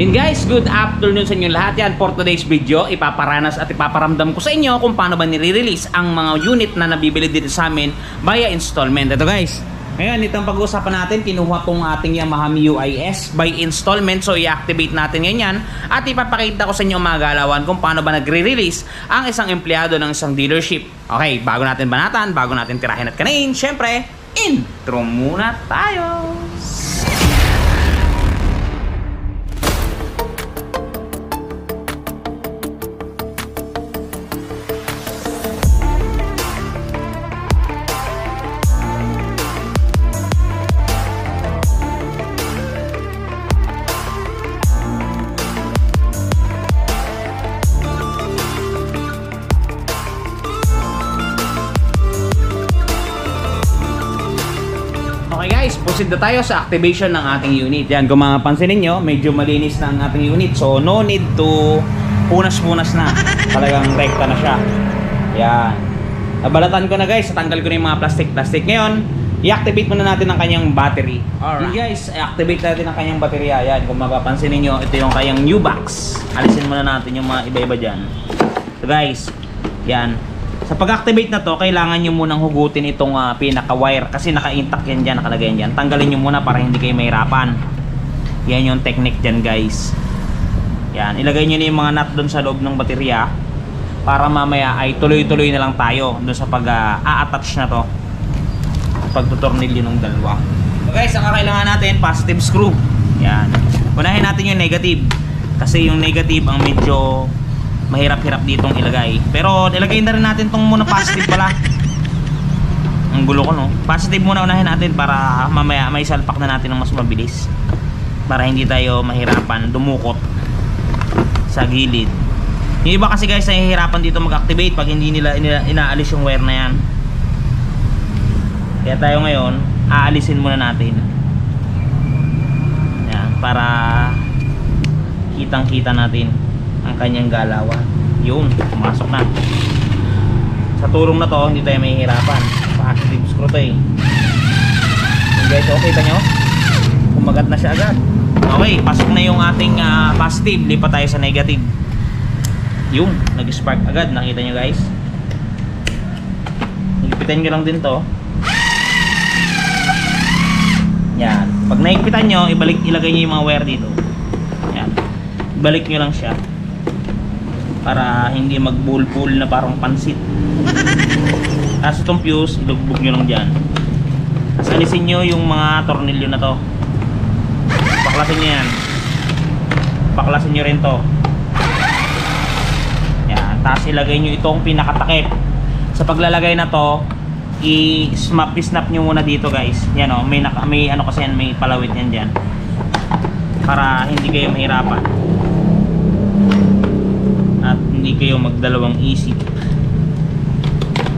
Yun guys, good afternoon sa inyo lahat yan. For today's video, ipaparanas at ipaparamdam ko sa inyo kung paano ba nire-release ang mga unit na nabibili dito sa amin via installment. Ito guys, ngayon itong pag-uusapan natin, kinuha kong ating Yamaha MIUI S by installment. So i-activate natin ngayon yan at ipapakita ko sa inyo mga galawan kung paano ba nagre-release ang isang empleyado ng isang dealership. Okay, bago natin banatan, bago natin tirahin at kanain, syempre, intro muna tayo! Proceed na tayo sa activation ng ating unit. Yan, kung mapapansin ninyo, medyo malinis na ang ating unit. So, no need to punas-punas na. Talagang rekta na siya. Yan. Nabalatan ko na guys, tanggal ko na yung mga plastic-plastic. Ngayon, i-activate muna natin ang kanyang battery. Alright. guys, i-activate natin ang kanyang baterya. Yan, kung mapapansin ninyo, ito yung kanyang new box. Alisin muna natin yung mga iba-iba dyan. So guys, yan. Sa pag-activate na to, kailangan nyo munang hugutin itong ah, pinaka-wire kasi naka-intact yan dyan, nakalagay yan dyan. Tanggalin nyo muna para hindi kayo mahirapan. Yan yung technique dyan guys. Yan, ilagay nyo na yung mga nut doon sa loob ng baterya para mamaya ay tuloy-tuloy na lang tayo doon sa pag-a-attach na to. Pagtutornilyo ng dalawa. So guys, ang kailangan natin, positive screw. Yan. Unahin natin yung negative. Kasi yung negative ang medyo mahirap-hirap ditong ilagay. Pero ilagay na rin natin tong muna positive pala. Ang gulo ko no. Positive muna unahin natin para mamaya may salpak na natin ng mas mabilis. Para hindi tayo mahirapan dumukot sa gilid. Yung iba kasi guys nahihirapan dito mag-activate pag hindi nila ina inaalis yung wire na yan. Kaya tayo ngayon, aalisin muna natin. Yan, para kitang-kita natin ang kanyang galawan. Yun, pumasok na. Sa tulong na to, hindi tayo mahihirapan. Positive screw to eh. Yun guys, okay kita nyo? Kumagat na siya agad. Okay, pasok na yung ating ah, positive. Lipat tayo sa negative. Yung, nag-spark agad. Nakita nyo guys? Higpitan nyo lang din to. Yan. Pag naigpitan nyo, ibalik, ilagay nyo yung mga wire dito. Yan. Ibalik nyo lang siya para hindi magbulbul na parang pansit. Tapos itong fuse ilugbog nyo lang dyan. Tapos alisin nyo yung mga tornilyo na to. Baklasin nyo yan. Baklasin nyo rin to. Yan. Tapos ilagay nyo itong pinakatakip. Sa paglalagay na to i-snap snap nyo muna dito guys. Yan o may, naka, may ano kasi yan may palawit yan dyan. Para hindi kayo mahirapan hindi kayo magdalawang isip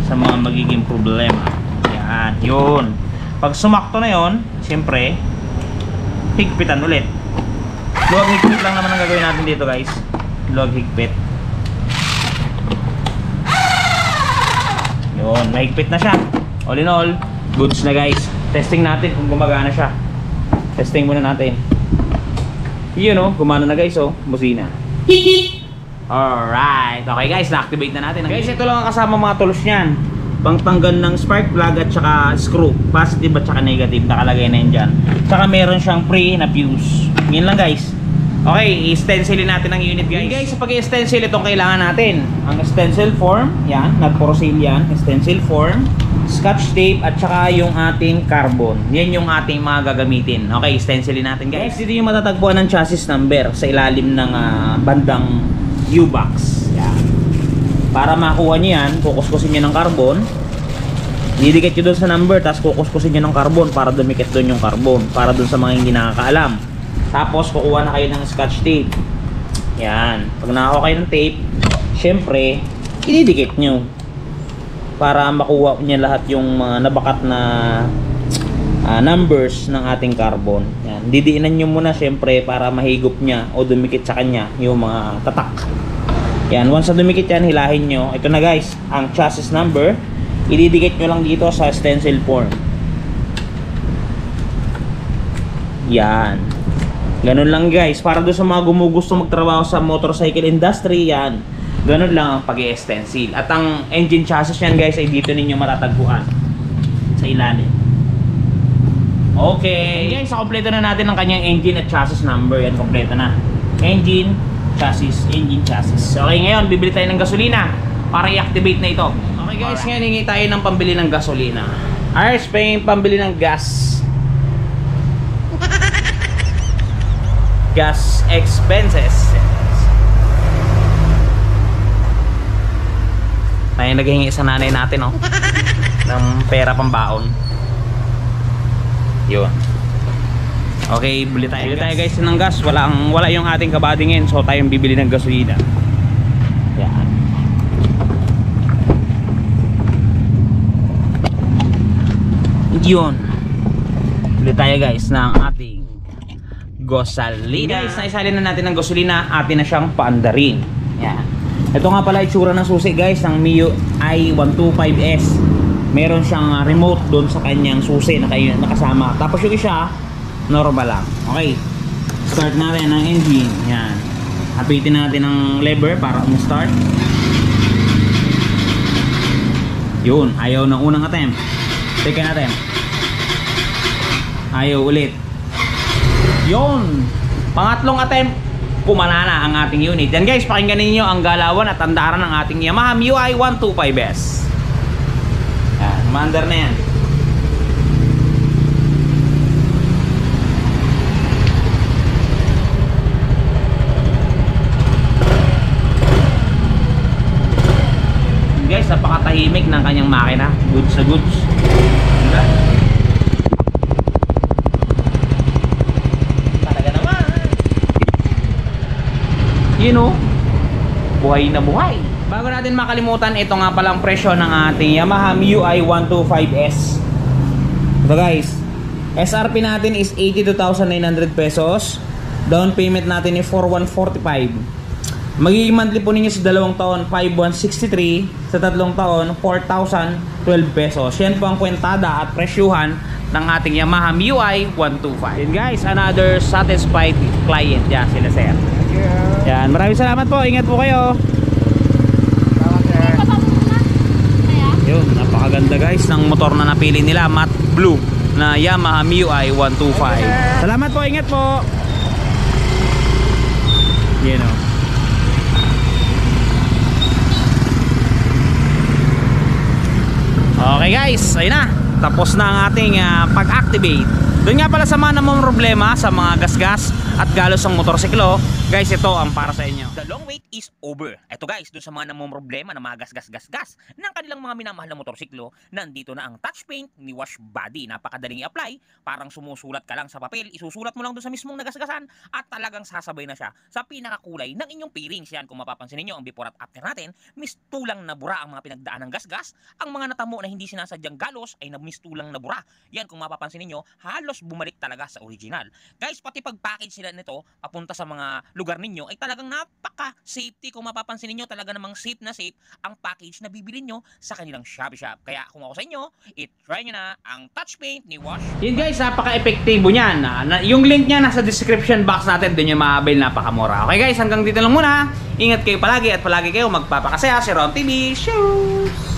sa mga magiging problema. Yan, yun. Pag sumakto na yon siyempre higpitan ulit. Luwag higpit lang naman ang gagawin natin dito guys. Luwag higpit. Yun, mahigpit na siya. All in all, goods na guys. Testing natin kung gumagana siya. Testing muna natin. Yun o, gumana na guys o, busina Alright. Okay guys, na-activate na natin. Guys, ito lang ang kasama mga tools niyan. Pangtanggal ng spark plug at saka screw. Positive at saka negative. Nakalagay na yun dyan. Tsaka meron siyang pre na fuse. Yun lang guys. Okay, i-stencilin natin ang unit guys. Okay, guys, sa pag-stencil itong kailangan natin. Ang stencil form, yan, sale yan. Stencil form, scotch tape at saka yung ating carbon. Yan yung ating mga gagamitin. Okay, stencilin natin guys. Dito yung matatagpuan ng chassis number sa ilalim ng ah, bandang U-box. Yan. Para makuha niyo yan, kukuskusin niyo ng carbon. Didikit niyo doon sa number, tapos kukuskusin niyo ng carbon para dumikit doon yung carbon. Para doon sa mga hindi nakakaalam. Tapos kukuha na kayo ng scotch tape. Yan. Pag nakakuha kayo ng tape, syempre, ididikit nyo. Para makuha niya lahat yung mga nabakat na ah, numbers ng ating carbon. Yan. Didiinan nyo muna syempre para mahigop niya o dumikit sa kanya yung mga tatak. Yan. Once na dumikit yan, hilahin nyo. Ito na guys, ang chassis number. Ididikit nyo lang dito sa stencil form. Yan. Ganun lang guys, para doon sa mga gumugusto magtrabaho sa motorcycle industry yan. Ganun lang ang pag stencil At ang engine chassis yan guys ay dito ninyo matatagpuan sa ilalim. Okay. Guys, so kompleto na natin ang kanyang engine at chassis number. Yan, kompleto na. Engine, chassis, engine, chassis. Okay, ngayon, bibili tayo ng gasolina para i-activate na ito. Okay guys, Alright. ngayon hingi tayo ng pambili ng gasolina. Ars, pahingin pambili ng gas. gas expenses. Tayo naghingi sa nanay natin, oh. ng pera pambaon. Yun. Okay, bili tayo. Bili tayo guys ng gas. Wala, ang, wala yung ating kabadingin. So tayong bibili ng gasolina. Yan. Yun. Bili tayo guys ng ating gasolina. Guys, naisalin na natin ng gasolina. Atin na siyang paandarin. Yan. Ito nga pala itsura ng susi guys ng Mio i125S. Meron siyang ah, remote doon sa kanyang susi na kayo nakasama. Tapos yung isa, normal lang. Okay. Start natin ang engine. Yan. Hapitin natin ang lever para um-start. Yun, ayaw ng unang attempt. Teka natin. Ayaw ulit. Yun! Pangatlong attempt, pumala na ang ating unit. Yan guys, pakinggan ninyo ang galawan at andaran ng ating Yamaha MIUI 125S. Yan, mandar na yan. Guys, napakatahimik ng kanyang makina. Goods sa goods. Diba? Talaga naman. You know, buhay na buhay. Bago natin makalimutan, ito nga palang presyo ng ating Yamaha MIUI 125S. Ito guys, SRP natin is 82,900 pesos. Down payment natin is 4,145. Magiging monthly po ninyo sa dalawang taon 5,163 sa tatlong taon 4,012 pesos. Yan po ang kwentada at presyuhan ng ating Yamaha MIUI 125. And guys, another satisfied client. Yan sila sir. Yan, maraming salamat po. Ingat po kayo. Salamat, sir. Yun, napakaganda guys ng motor na napili nila, matte blue na Yamaha MIUI 125. Salamat po, ingat po. Yan o. Okay guys, ayun na. Tapos na ang ating ah, pag-activate. Doon nga pala sa mga namang problema sa mga gasgas at galos ng motorsiklo, guys, ito ang para sa inyo. The long wait is over. Ito guys, doon sa mga namumroblema na mga gas-gas-gas-gas ng kanilang mga minamahal na motorsiklo, nandito na ang touch paint ni Wash Body. Napakadaling i-apply, parang sumusulat ka lang sa papel, isusulat mo lang doon sa mismong nagasgasan at talagang sasabay na siya sa pinakakulay ng inyong pairings. Yan, kung mapapansin niyo ang before at after natin, mistulang na bura ang mga pinagdaan ng gasgas. Ang mga natamo na hindi sinasadyang galos ay mistulang na bura. Yan, kung mapapansin niyo halos bumalik talaga sa original. Guys, pati pag-package nila nito papunta sa mga lugar ninyo ay talagang napaka-safety. Kung mapapansin niyo talaga namang safe na safe ang package na bibili nyo sa kanilang Shopee Shop. Kaya kung ako sa inyo, i-try nyo na ang touch paint ni Wash Yun guys, napaka-epektibo niyan. Ah, yung link niya nasa description box natin, doon yung maabil napakamura. Okay guys, hanggang dito lang muna. Ingat kayo palagi at palagi kayo magpapakasaya si Ron TV. Shoes!